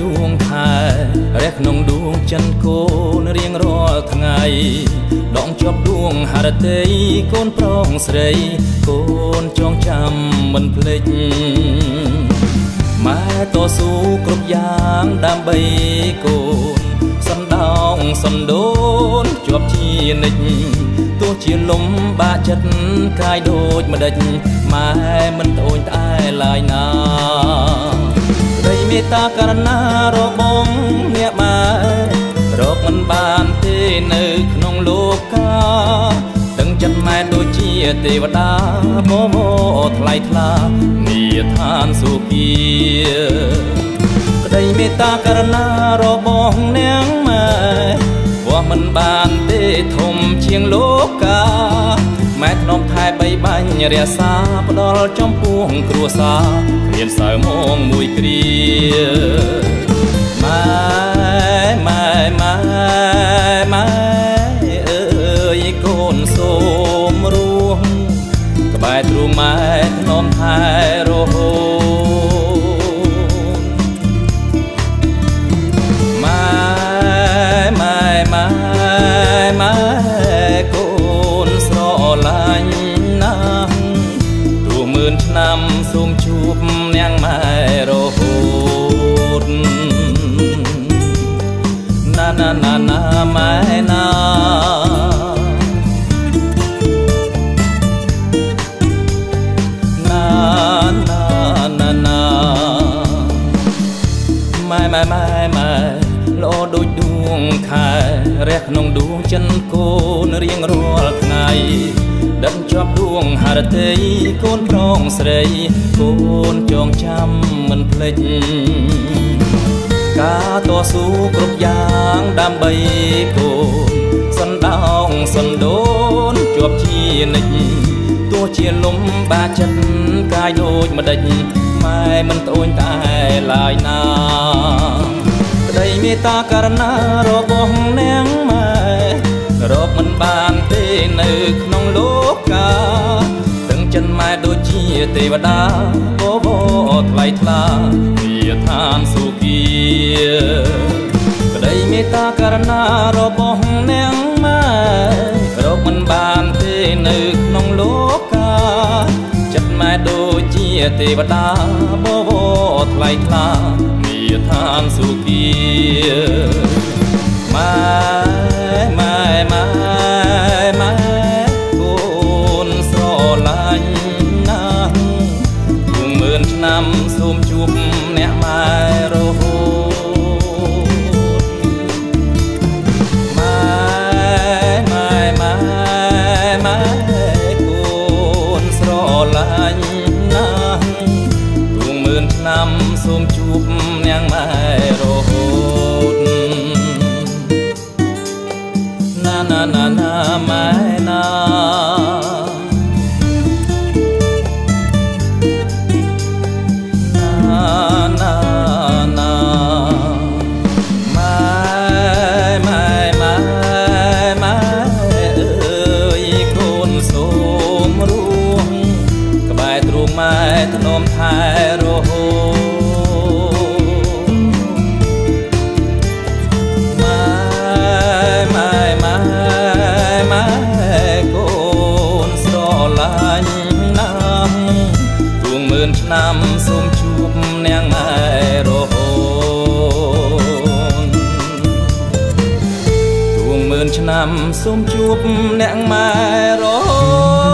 ដូចដួងខែរះក្នុងដួងចិនកូនរៀងរាល់ថ្ងៃដងជាប់ដួងហរតីកូនប្រងស្រី កូនចងចាំមិនភ្លេចម៉ែតស៊ូគ្រប់យ៉ាងដើម្បីកូនសណ្ដោងសណ្ដូនជាប់ជានិច្ចទោះជាលំបាកចិត្តកាយដូចម្ដេចម៉ែមិនត្អូញត្អែឡើយណាដីមេ ត្តាករណារបងអ្នកម៉ែរកមិនបានទេនៅក្នុងលោកកាទាំងចិត្តម៉ែដូចជាទេវតាមមថ្លៃថ្លានីឋានសុគីក្តីមេត្តាករណារបងនាងម៉ែវាស់មិនបានទេធំជាងលោកកា ម៉ែធ្នមថែបីបាញ់រក្សាផ្ដល់ចំពោះគ្រួសារមានសៅមងមួយគ្រាម៉ែម៉ែម៉ែម៉ែអើយកូនសូមរួមក្បែរទ្រូងម៉ែធ្នមថែរហូត ណាណាណាណាម៉ែណាណាណាណាណាម៉ែម៉ែម៉ែម៉ែលោដូចដួងខែរះក្នុងដួងចិនកូនរៀងរាល់ថ្ងៃដឹកជាប់ដួងហរតីកូនប្រងស្រី កូនចងចាំមិនភ្លេច ការតស៊ូគ្រប់យ៉ាងដើម្បីកូនសណ្ដោងសណ្ដូនជាប់ជានិច្ចទោះជាលំបាកចិត្តកាយដូចម្ដេចម៉ែមិនត្អូញត្អែឡើយណាក្តីមេត្តាករណារបស់នាងម៉ែរកមិនបានទេនៅក្នុងលោកកាទាំងចិនម៉ែដូចជាទេវតាបបថ្លៃថ្លាវាឋានសុគី ក្តីមេត្តាករណារបស់នាងម៉ែរកមិនបានទេនៅក្នុងលោកកាចិត្តម៉ែដូចជាទេវតាបបថ្លៃថ្លាវាឋានសុគីម៉ែម៉ែម៉ែម៉ែកូនស្រឡាញ់ណាស់ជួងម៉ឺនឆ្នាំសូមជួបអ្នកម៉ែរហូ បអ្នកម៉ែរហូត na na na na mai na na na na mai mai mai mai អើយកូនសូមរួមក្បែរទ្រូងម៉ែធ្នមថែរហូត ឆ្នាំសូមជួបអ្នកម៉ែរហូត